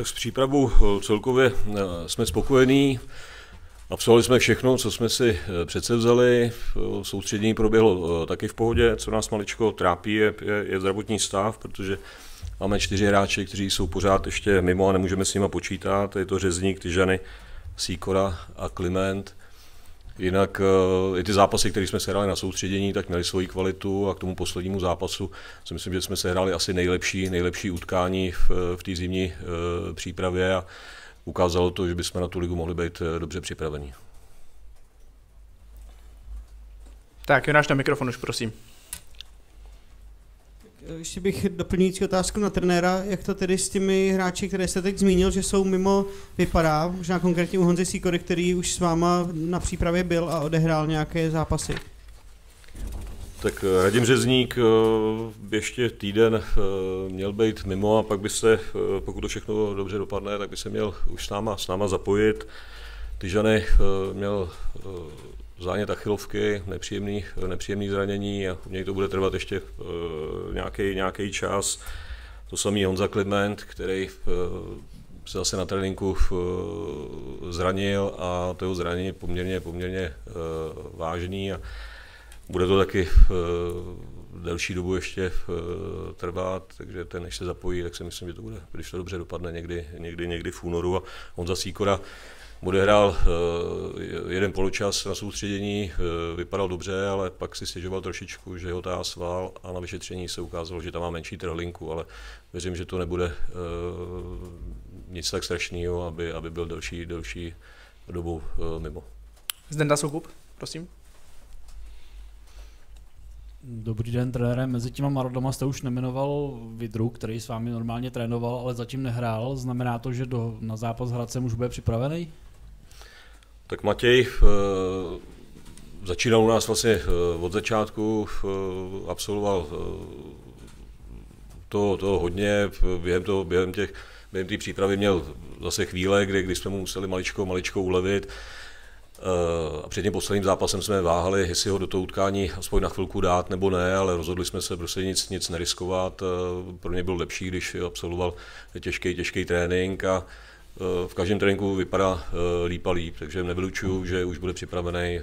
Tak s přípravou celkově jsme spokojení. Absolvovali jsme všechno, co jsme si přece vzali. Soustředění proběhlo taky v pohodě. Co nás maličko trápí, je, je, je zdravotní stav, protože máme čtyři hráče, kteří jsou pořád ještě mimo a nemůžeme s nimi počítat. Je to Řezník, Tyžany, Sýkora a Kliment. Jinak eh, i ty zápasy, které jsme sehráli na soustředění, tak měly svoji kvalitu a k tomu poslednímu zápasu si myslím, že jsme sehráli asi nejlepší, nejlepší utkání v, v té zimní uh, přípravě a ukázalo to, že bychom na tu ligu mohli být eh, dobře připraveni. Tak, Jonáš na mikrofon už, prosím. Ještě bych doplňující otázku na trenéra, jak to tedy s těmi hráči, které jste teď zmínil, že jsou mimo, vypadá, možná konkrétně u Honzy Sikory, který už s váma na přípravě byl a odehrál nějaké zápasy. Tak eh, Radim Řezník eh, ještě týden eh, měl být mimo a pak by se, pokud to všechno dobře dopadne, tak by se měl už s náma, s náma zapojit. Tyžany měl zánět achilovky, nepříjemný, nepříjemný zranění a u něj to bude trvat ještě nějaký, nějaký čas. To samý Honza Kliment, který se zase na tréninku zranil a to jeho zranění poměrně, poměrně vážný. A bude to taky delší dobu ještě trvat, takže ten, než se zapojí, tak si myslím, že to bude, když to dobře dopadne někdy, někdy, někdy v únoru. A on za Sýkora bude hrál uh, jeden poločas na soustředění, uh, vypadal dobře, ale pak si stěžoval trošičku, že ho tá sval a na vyšetření se ukázalo, že tam má menší trhlinku, ale věřím, že to nebude uh, nic tak strašného, aby, aby byl delší, delší dobu mimo. Zdenda Soukup, prosím. Dobrý den, trenére. Mezi těma Marodama jste už nemenoval Vidru, který s vámi normálně trénoval, ale zatím nehrál. Znamená to, že do, na zápas Hradcem už bude připravený? Tak Matěj uh, začínal u nás vlastně uh, od začátku, uh, absolvoval to, to hodně, během, toho, během těch během té přípravy měl zase chvíle, kdy, kdy jsme mu museli maličko, maličko ulevit. A před tím posledním zápasem jsme váhali, jestli ho do toho utkání aspoň na chvilku dát nebo ne, ale rozhodli jsme se prostě nic, nic neriskovat. Pro ně byl lepší, když absolvoval těžký, těžký trénink a v každém tréninku vypadá e, líp a líp, takže nevylučuju, že už bude připravený e,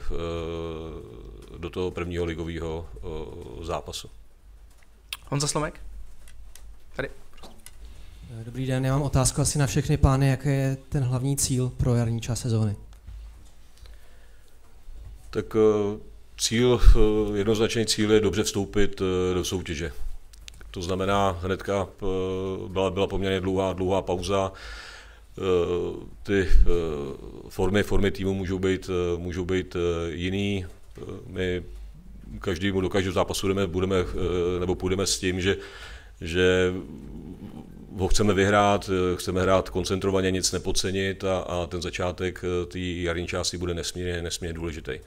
do toho prvního ligového zápasu. Honza Slomek? Tady. Dobrý den, já mám otázku asi na všechny pány, jaký je ten hlavní cíl pro jarní čas sezóny? tak eh, cíl, eh, jednoznačný cíl je dobře vstoupit eh, do soutěže. To znamená, hnedka byla, byla poměrně dlouhá, dlouhá pauza, ty formy, formy týmu můžou být, můžou být jiný. My každému do každého zápasu jdeme, budeme, nebo půjdeme s tím, že, že ho chceme vyhrát, chceme hrát koncentrovaně, nic nepodcenit a, a ten začátek té jarní části bude nesmírně, nesmírně důležitý.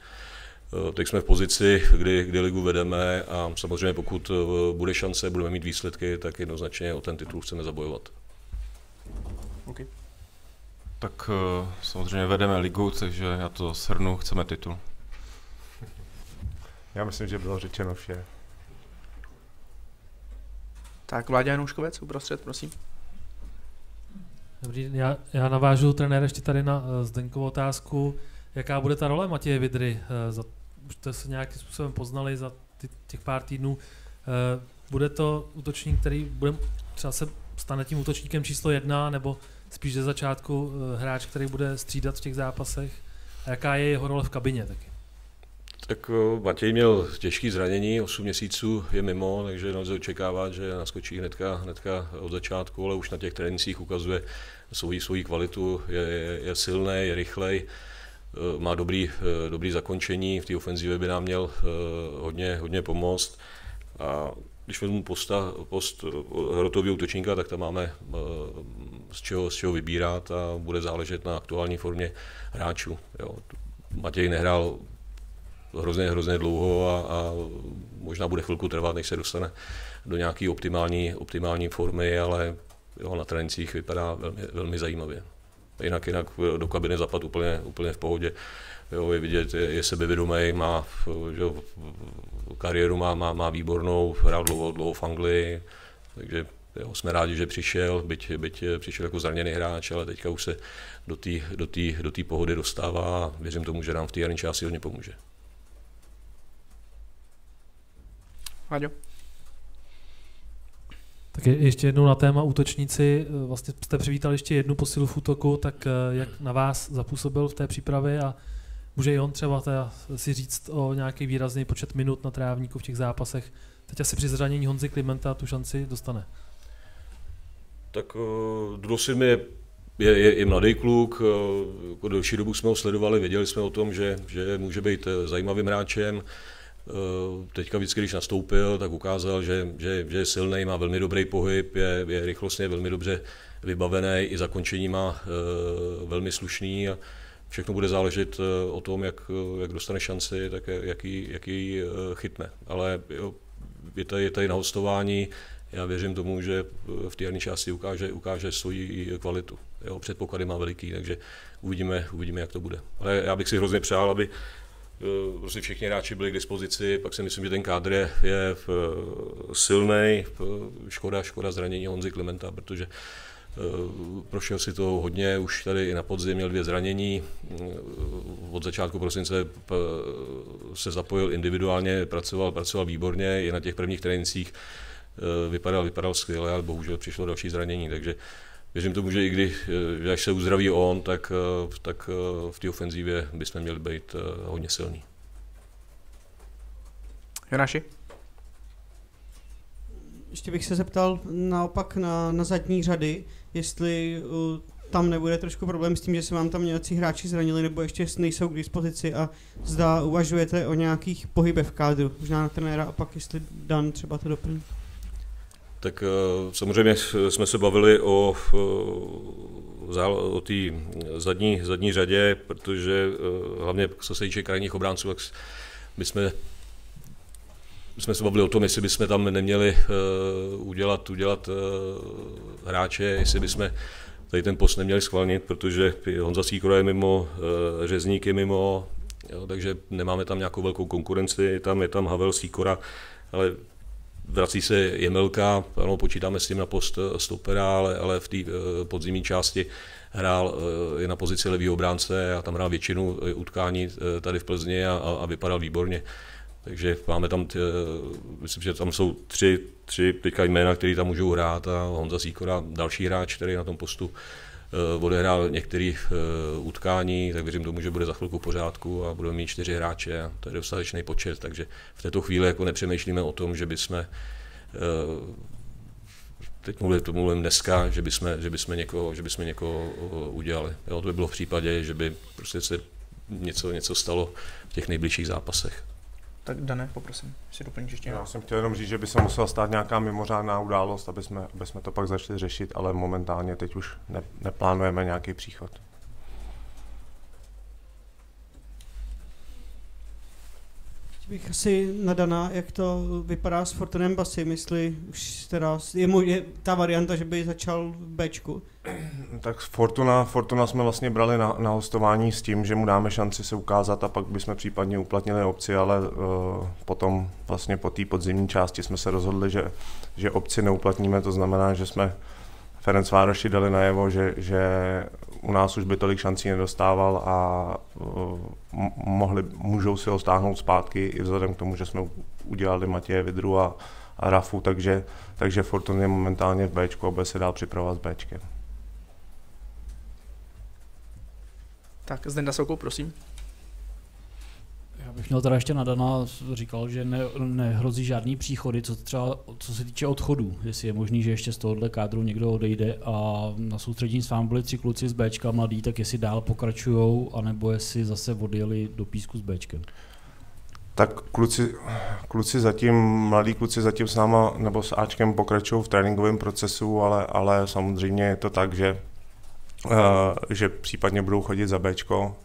Eh, teď jsme v pozici, kdy, kdy ligu vedeme a samozřejmě pokud eh, bude šance, budeme mít výsledky, tak jednoznačně o ten titul chceme zabojovat. Okay. Tak eh, samozřejmě vedeme ligu, takže já to shrnu, chceme titul. Já myslím, že bylo řečeno vše. Tak Vláďa Janouškovec uprostřed, prosím. Dobrý den, já, já navážu trenér ještě tady na uh, Zdenkovou otázku. Jaká bude ta role Matěje Vidry uh, za už to se nějakým způsobem poznali za ty, těch pár týdnů. Uh, bude to útočník, který bude třeba se stane tím útočníkem číslo jedna, nebo spíš ze začátku uh, hráč, který bude střídat v těch zápasech? A jaká je jeho role v kabině taky? Tak uh, Matěj měl těžké zranění, 8 měsíců je mimo, takže nelze očekávat, že naskočí hnedka, hnedka od začátku, ale už na těch trénincích ukazuje svoji, svoji kvalitu, je, je, je silný, je rychlej. Eh, má dobrý, eh, dobrý zakončení, v té ofenzivě by nám měl eh, hodně, hodně pomoct. A když vezmu posta, post hrotového útočníka, tak tam máme z čeho, z čeho vybírat a bude záležet na aktuální formě hráčů. Jo. Matěj nehrál hrozně, hrozně dlouho a, a možná bude chvilku trvat, než se dostane do nějaké optimální, optimální formy, ale jo, na trénincích vypadá velmi, velmi zajímavě jinak, jinak do kabiny zapad úplně, úplně v pohodě. Jo, je vidět, je, je sebevědomý, má že, kariéru má, má, má výbornou, hrál dlouho, dlouho v Anglii, takže Jo, jsme rádi, že přišel, byť, byť přišel jako zraněný hráč, ale teďka už se do té do tý, do tý pohody dostává a věřím tomu, že nám v té jarní části hodně pomůže. Váďo. Tak je, ještě jednou na téma útočníci. Vlastně jste přivítali ještě jednu posilu v útoku, tak eh, jak na vás zapůsobil v té přípravě a může i on třeba si říct o nějaký výrazný počet minut na trávníku v těch zápasech. Teď asi při zranění Honzy Klimenta tu šanci dostane. Tak uh, je, je, je, je mladý kluk, uh, jako delší dobu jsme ho sledovali, věděli jsme o tom, že, že může být eh, zajímavým hráčem. Teďka vždycky, když nastoupil, tak ukázal, že, že, že je silný, má velmi dobrý pohyb, je, je rychlostně velmi dobře vybavený, i zakončení má velmi slušný a všechno bude záležet o tom, jak, jak dostane šanci, tak jak ji, jak ji chytne. Ale jo, je tady, je tady na hostování, já věřím tomu, že v té jarní části ukáže, ukáže svoji kvalitu. Jo, předpoklady má veliký, takže uvidíme, uvidíme, jak to bude. Ale já bych si hrozně přál, aby eh, prostě všichni hráči byli k dispozici, pak si myslím, že ten kádr je, eh, silný, škoda, škoda zranění Honzy Klimenta, protože eh, prošel si to hodně, už tady i na podzim měl dvě zranění, od začátku prosince se zapojil individuálně, pracoval, pracoval výborně, i na těch prvních trénincích Eh, vypadal, vypadal skvěle, ale bohužel přišlo další zranění, takže věřím tomu, že i kdy, eh, že až se uzdraví on, tak, eh, tak v té ofenzívě bychom měli být hodně silní. Jonáši? Ještě bych se zeptal naopak na, na zadní řady, jestli uh, tam nebude trošku problém s tím, že se vám tam nějací hráči zranili, nebo ještě nejsou k dispozici a zda uvažujete o nějakých pohybech v kádru, možná na trenéra a pak jestli Dan třeba to doplní. Tak eh, samozřejmě jsme se bavili o, eh, o té zadní, zadní řadě, protože eh, hlavně co se týče krajních obránců, tak my jsme jsme se bavili o tom, jestli bychom tam neměli uh, udělat, udělat uh, hráče, jestli bychom tady ten post neměli schválnit, protože Honza Sýkora je mimo, uh, Řezník je mimo, jo, takže nemáme tam nějakou velkou konkurenci, je tam, je tam Havel Sýkora, ale vrací se Jemelka, ano, počítáme s tím na post stopera, ale, ale v té podzimní části hrál je na pozici levého obránce a tam hrál většinu utkání tady v Plzni a, a vypadal výborně. Takže máme tam, tě, myslím, že tam jsou tři, tři teďka jména, které tam můžou hrát a Honza Sýkora, další hráč, který na tom postu odehrál některé utkání, tak věřím tomu, že bude za chvilku pořádku a budeme mít čtyři hráče a to je dostatečný počet, takže v této chvíli jako nepřemýšlíme o tom, že bychom teď mluvím, to mluvím dneska, že bychom, že bychom někoho, že bychom někoho udělali. Jo, to by bylo v případě, že by prostě se něco, něco stalo v těch nejbližších zápasech. Tak Dané, poprosím, si doplníš ještě. Já jsem chtěl jenom říct, že by se musela stát nějaká mimořádná událost, aby jsme, aby jsme to pak začali řešit, ale momentálně teď už ne, neplánujeme nějaký příchod. Bych asi nadaná, jak to vypadá s Fortunem Basy, myslí už teda, je, mu, je ta varianta, že by začal v Bčku. Tak Fortuna, Fortuna jsme vlastně brali na, na hostování s tím, že mu dáme šanci se ukázat a pak bychom případně uplatnili opci, ale uh, potom vlastně po té podzimní části jsme se rozhodli, že, že opci neuplatníme, to znamená, že jsme Ferenc Vároši dali najevo, že, že u nás už by tolik šancí nedostával a uh, mohli, můžou si ho stáhnout zpátky i vzhledem k tomu, že jsme udělali Matěje Vidru a, a Rafu, takže, takže Fortun je momentálně v Bčku a bude se dál připravovat s Bčkem. Tak Zdenda Sokol, prosím. Bych měl teda ještě nadana, říkal, že ne, nehrozí žádný příchody, co třeba co se týče odchodů, jestli je možný, že ještě z tohohle kádru někdo odejde a na soustředění s vámi byli tři kluci z Bčka mladí, tak jestli dál pokračují, anebo jestli zase odjeli do písku s Bčkem. Tak kluci, kluci zatím, mladí kluci zatím s náma nebo s Ačkem pokračují v tréninkovém procesu, ale, ale samozřejmě je to tak, že, uh, že případně budou chodit za Bčko,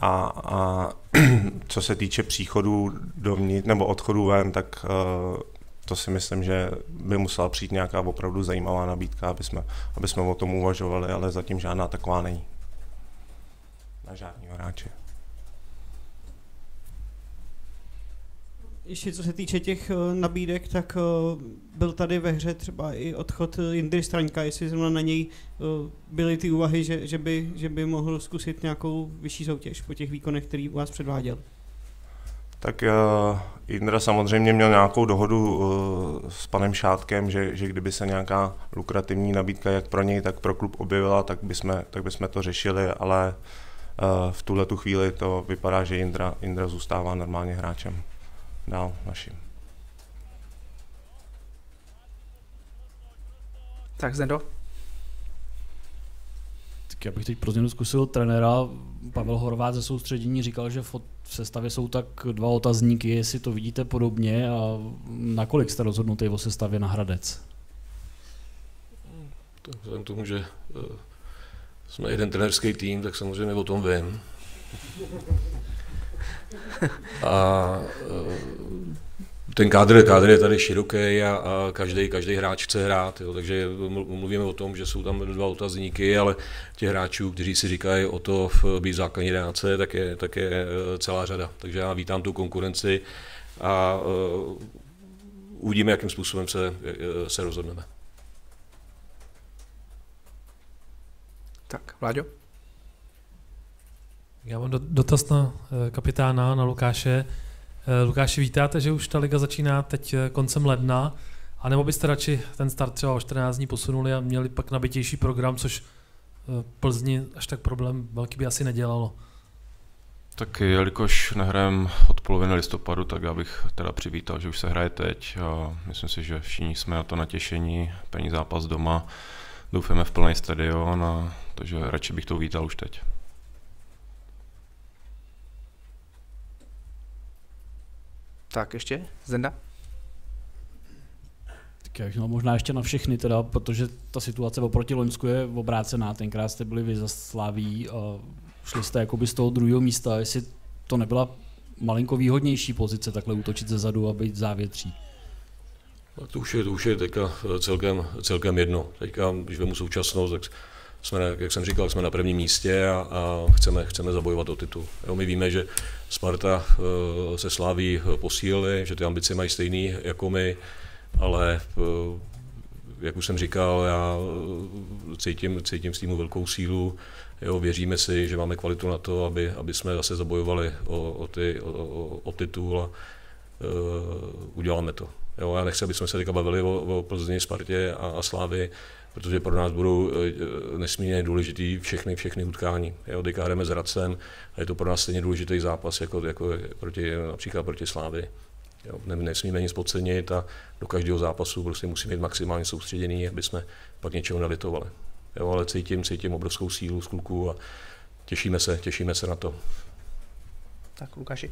a, a co se týče příchodu dovnitř nebo odchodu ven, tak uh, to si myslím, že by musela přijít nějaká opravdu zajímavá nabídka, aby jsme, aby jsme o tom uvažovali, ale zatím žádná taková není. Na žádného hráče. Ještě co se týče těch uh, nabídek, tak uh, byl tady ve hře třeba i odchod Jindry Straňka, jestli zrovna na něj byly ty úvahy, že, že, by, že by mohl zkusit nějakou vyšší soutěž po těch výkonech, který u vás předváděl. Tak uh, Indra samozřejmě měl nějakou dohodu uh, s panem Šátkem, že, že kdyby se nějaká lukrativní nabídka jak pro něj, tak pro klub objevila, tak bychom, tak bychom to řešili, ale uh, v tuhle tu chvíli to vypadá, že Indra, Indra zůstává normálně hráčem dál naším. Tak Zendo. Tak já bych teď pro změnu zkusil trenéra. Pavel Horvát ze soustředění říkal, že v sestavě jsou tak dva otazníky, jestli to vidíte podobně a nakolik jste rozhodnutý o sestavě na Hradec? Tak vzhledem k tomu, že uh, jsme jeden trenerský tým, tak samozřejmě o tom vím. A uh, ten kádr, kádr je tady široký a, a každý, každý hráč chce hrát, jo, takže mluvíme o tom, že jsou tam dva otazníky, ale těch hráčů, kteří si říkají o to být základní reakce, tak je, tak je eh, celá řada. Takže já vítám tu konkurenci a uh, uvidíme, jakým způsobem se, eh, se rozhodneme. Tak, Vláďo? Já mám dotaz na kapitána, na Lukáše. Eh, Lukáši, vítáte, že už ta liga začíná teď eh, koncem ledna, a nebo byste radši ten start třeba o 14 dní posunuli a měli pak nabitější program, což eh, Plzni až tak problém velký by asi nedělalo. Tak jelikož nehrajem od poloviny listopadu, tak já bych teda přivítal, že už se hraje teď a myslím si, že všichni jsme na to natěšení, první zápas doma, doufáme v plný stadion, a, takže radši bych to uvítal už teď. Tak ještě, Zenda? Tak já bych měl možná ještě na všechny teda, protože ta situace oproti Loňsku je obrácená. Tenkrát jste byli vy za Slaví a šli jste jakoby z toho druhého místa, jestli to nebyla malinko výhodnější pozice takhle útočit ze zadu a být v závětří. Tak to už je, to už je teďka celkem, celkem jedno. Teďka, když vemu současnost, tak jsme, jak jsem říkal, jsme na prvním místě a, a chceme, chceme zabojovat o titul. Jo, my víme, že Sparta uh, se sláví posílili, že ty ambice mají stejný jako my, ale uh, jak už jsem říkal, já eh, cítím, cítím s týmu velkou sílu, jo, věříme si, že máme kvalitu na to, aby, aby jsme zase zabojovali o, o, ty, o, o, o titul a uh, uděláme to. Jo, já nechci, aby jsme se teďka bavili o, o Plzni, Spartě a, a Slávy, protože pro nás budou eh, nesmírně důležitý všechny, všechny utkání. Jo, teďka hrajeme s Hradcem a je to pro nás stejně důležitý zápas jako, jako proti, například proti Slávy. Jo, nesmíme nic podcenit a do každého zápasu prostě musíme být maximálně soustředěný, aby jsme pak něčeho nelitovali. Jo, ale cítím, cítím obrovskou sílu z kluků a těšíme se, těšíme se na to. Tak Lukáši.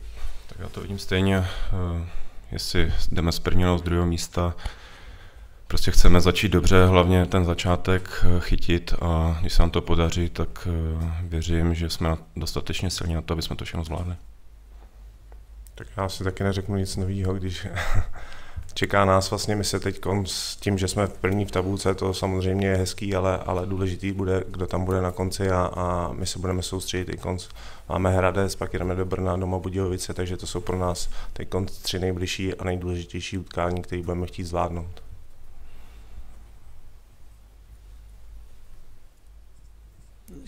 Tak já to vidím stejně, eh, jestli jdeme z prvního z druhého místa, Prostě chceme začít dobře, hlavně ten začátek eh, chytit a když se nám to podaří, tak eh, věřím, že jsme dostatečně silní na to, aby jsme to všechno zvládli. Tak já si taky neřeknu nic nového, když čeká nás vlastně, my se teď s tím, že jsme první v tabulce, to samozřejmě je hezký, ale, ale důležitý bude, kdo tam bude na konci a, a my se budeme soustředit i konc. Máme Hradec, pak jdeme do Brna, doma Budějovice, takže to jsou pro nás teď tři nejbližší a nejdůležitější utkání, které budeme chtít zvládnout.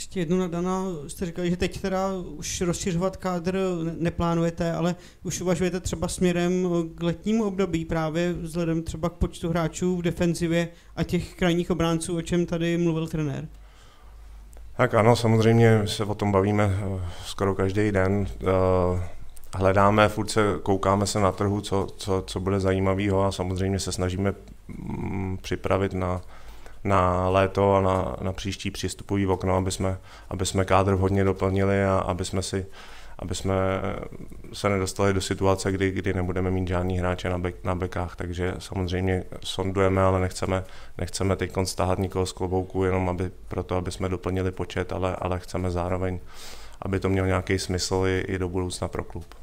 Ještě jednu Dana, jste říkali, že teď teda už rozšiřovat kádr neplánujete, ale už uvažujete třeba směrem k letnímu období právě vzhledem třeba k počtu hráčů v defenzivě a těch krajních obránců, o čem tady mluvil trenér. Tak ano, samozřejmě se o tom bavíme eh, skoro každý den. Eh, hledáme, furt se koukáme se na trhu, co, co, co bude zajímavého a samozřejmě se snažíme mm, připravit na, na léto a na, na příští přístupový okno, aby jsme, aby jsme kádr hodně doplnili a aby jsme si aby jsme se nedostali do situace, kdy, kdy nebudeme mít žádný hráče na, bek, na bekách, takže samozřejmě sondujeme, ale nechceme, nechceme teď stáhat nikoho z klobouku jenom aby, proto, aby jsme doplnili počet, ale, ale chceme zároveň, aby to mělo nějaký smysl i, i do budoucna pro klub.